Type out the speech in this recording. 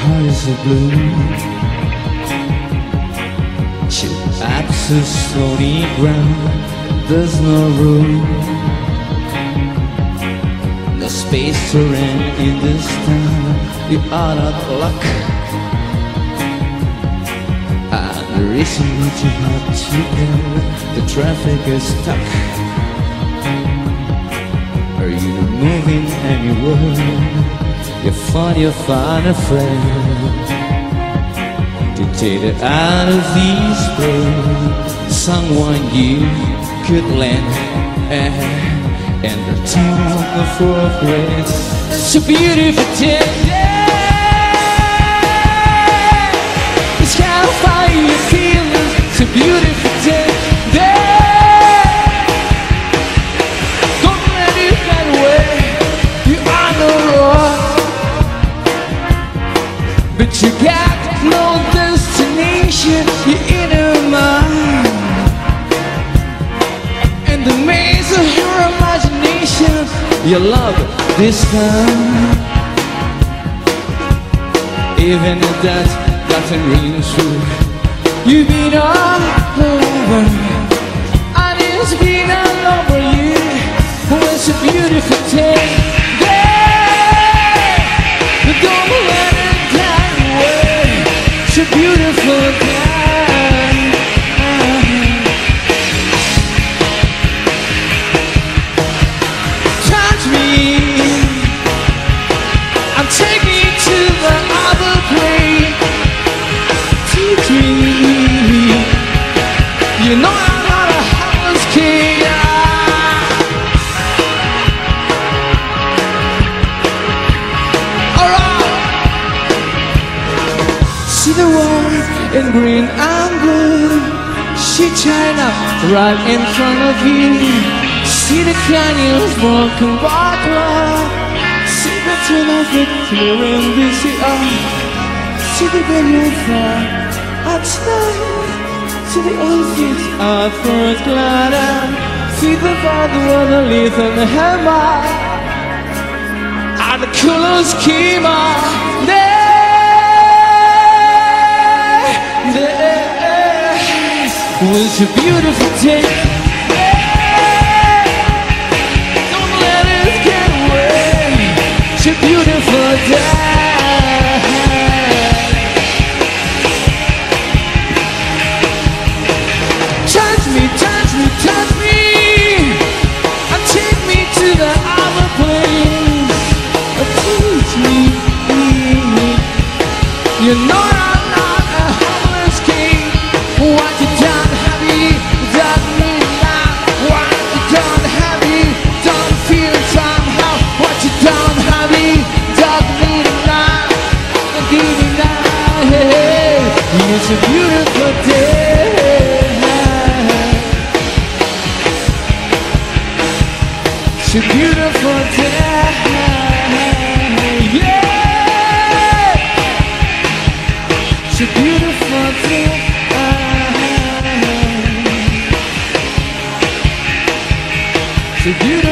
heart is a blue. Chip apps a stony ground There's no room. No space to rent in this town You are out of luck. And the reason that you have to go The traffic is stuck. Are you moving anywhere? You find you find a friend To take it out of these bed Someone you could lend And the tongue for a grace It's a beautiful day you got no destination, your inner mind. And the maze of your imagination You love this time. Even if that doesn't ring true You've been all over. And it's been all over you. It's a beautiful day in green and blue. See China right in front of you. See the canyons broken by cloud See the turn of victory in VCR See the billion fly at night. See the old feet are first glad See the father of the leaf and the hammer And the colors came out was a beautiful day beautiful day. Touch me, touch me, touch me. And take me to the And teach me. You know It's a beautiful day. It's a beautiful day. Yeah. It's a beautiful day. It's a beautiful